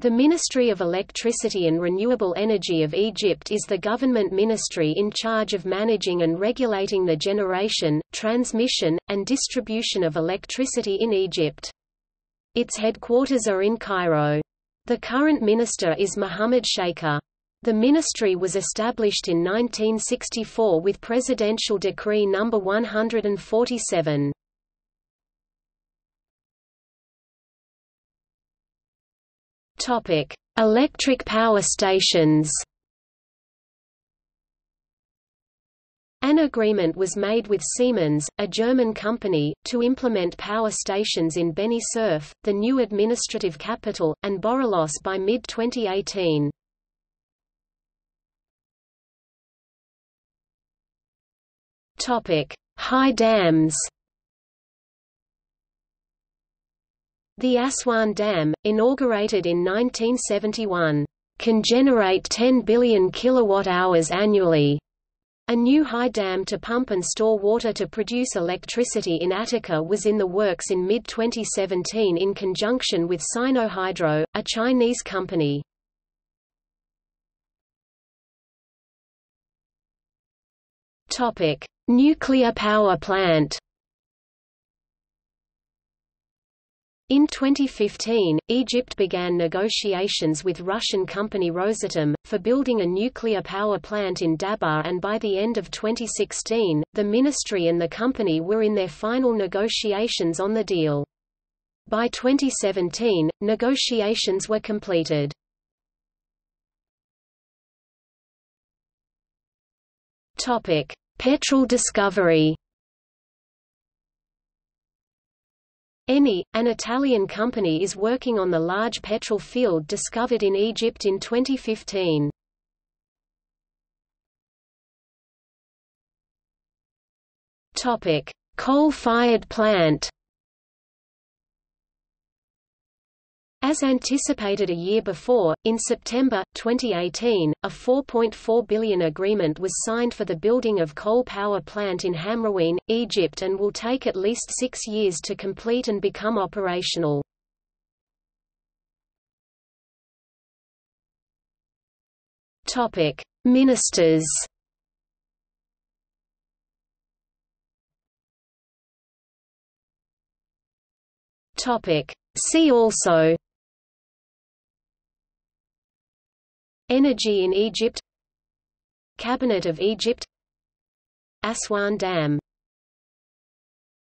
The Ministry of Electricity and Renewable Energy of Egypt is the government ministry in charge of managing and regulating the generation, transmission, and distribution of electricity in Egypt. Its headquarters are in Cairo. The current minister is Muhammad Shaker. The ministry was established in 1964 with Presidential Decree No. 147. Topic: Electric power stations. An agreement was made with Siemens, a German company, to implement power stations in Beni Suef, the new administrative capital, and Burullus by mid-2018. High dams The Aswan Dam, inaugurated in 1971, can generate 10 billion kilowatt-hours annually. A new high dam to pump and store water to produce electricity in Attica was in the works in mid-2017 in conjunction with Sinohydro, a Chinese company. Nuclear power plant In 2015, Egypt began negotiations with Russian company Rosatom, for building a nuclear power plant in Dabaa and by the end of 2016, the ministry and the company were in their final negotiations on the deal. By 2017, negotiations were completed. Petrol discovery Eni, an Italian company is working on the large petrol field discovered in Egypt in 2015. Coal-fired plant As anticipated a year before, in September, 2018, a 4.4 billion agreement was signed for the building of coal power plant in Hamrawein, Egypt and will take at least six years to complete and become operational. Ministers See also Energy in Egypt Cabinet of Egypt Aswan Dam